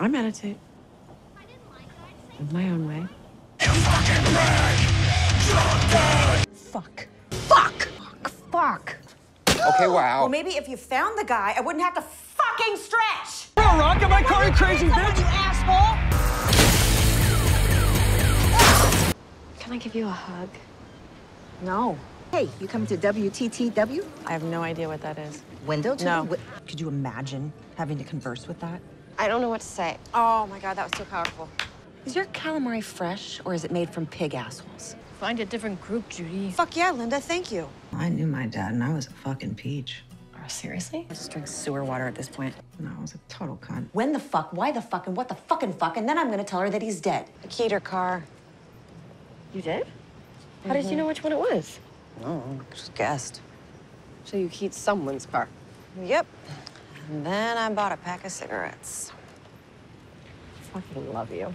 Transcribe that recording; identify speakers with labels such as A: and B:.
A: I meditate. In my own way.
B: Fuck. Fuck. Fuck. Fuck.
C: Okay, wow.
B: Well, maybe if you found the guy, I wouldn't have to fucking stretch.
D: Bro, Rock, am I calling crazy bitch?
B: You asshole.
A: Can I give you a hug?
B: No. Hey, you come to WTTW?
A: I have no idea what that is.
B: Window to
A: No.
B: Could you imagine having to converse with that?
A: I don't know what to say. Oh my god, that was so powerful.
B: Is your calamari fresh or is it made from pig assholes?
A: Find a different group, Judy.
B: Fuck yeah, Linda, thank you.
E: I knew my dad, and I was a fucking peach.
A: Oh, seriously? I just drink sewer water at this point.
E: No, I was a total cunt.
B: When the fuck, why the fuck, and what the fucking fuck, and then I'm gonna tell her that he's dead.
A: I keyed her car. You did? How did you know which one it was? Mm-hmm.
B: Oh, just guessed.
A: So you keyed someone's car.
B: Yep. And then I bought a pack of cigarettes.
A: I Fucking love you.